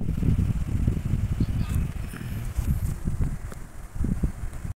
Thank you